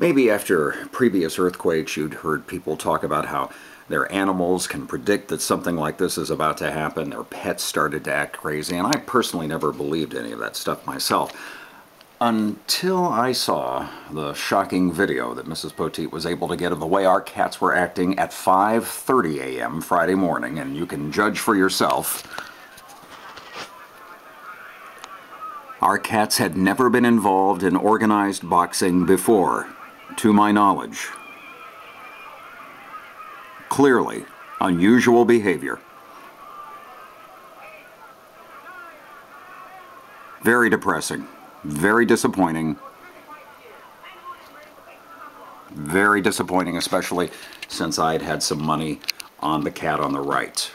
Maybe after previous earthquakes, you'd heard people talk about how their animals can predict that something like this is about to happen. Their pets started to act crazy, and I personally never believed any of that stuff myself. Until I saw the shocking video that Mrs. Poteet was able to get of the way our cats were acting at 5.30 a.m. Friday morning, and you can judge for yourself. Our cats had never been involved in organized boxing before to my knowledge. Clearly, unusual behavior. Very depressing, very disappointing. Very disappointing, especially since I'd had some money on the cat on the right.